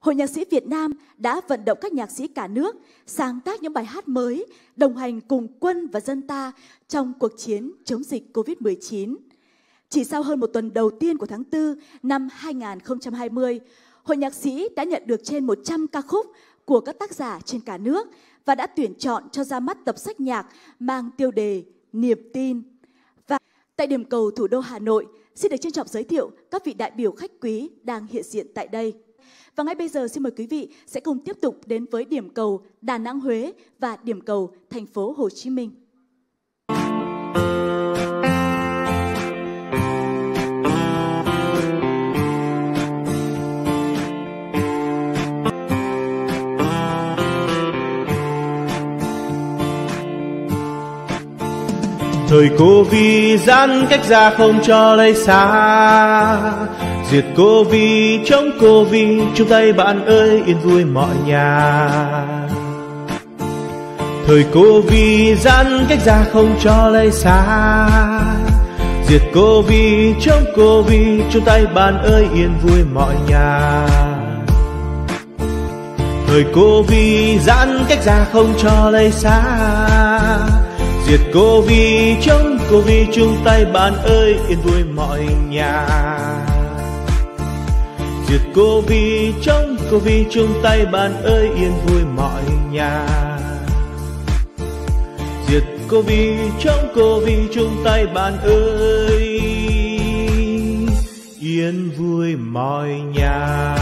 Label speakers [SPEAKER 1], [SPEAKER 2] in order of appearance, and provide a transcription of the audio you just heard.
[SPEAKER 1] Hội Nhạc sĩ Việt Nam đã vận động các nhạc sĩ cả nước sáng tác những bài hát mới, đồng hành cùng quân và dân ta trong cuộc chiến chống dịch COVID-19. Chỉ sau hơn một tuần đầu tiên của tháng 4 năm 2020, Hội Nhạc sĩ đã nhận được trên 100 ca khúc của các tác giả trên cả nước và đã tuyển chọn cho ra mắt tập sách nhạc mang tiêu đề Niềm tin. Và tại điểm cầu thủ đô Hà Nội, xin được trân trọng giới thiệu các vị đại biểu khách quý đang hiện diện tại đây. Và ngay bây giờ xin mời quý vị sẽ cùng tiếp tục đến với điểm cầu Đà Nẵng Huế và điểm cầu thành phố Hồ Chí Minh.
[SPEAKER 2] Thời Covid giãn cách ra không cho lây xa. Diệt Covid chống Covid chung tay bạn ơi, yên vui mọi nhà. Thời Covid giãn cách ra không cho lây xa. Diệt Covid chống Covid chung tay bạn ơi, yên vui mọi nhà. Thời Covid giãn cách ra không cho lây xa. Diệt Covid chống Covid chung tay bạn ơi, yên vui mọi nhà. Diệt Covid chống Covid chung tay bạn ơi, yên vui mọi nhà. Diệt Covid chống Covid chung tay bạn ơi, yên vui mọi nhà.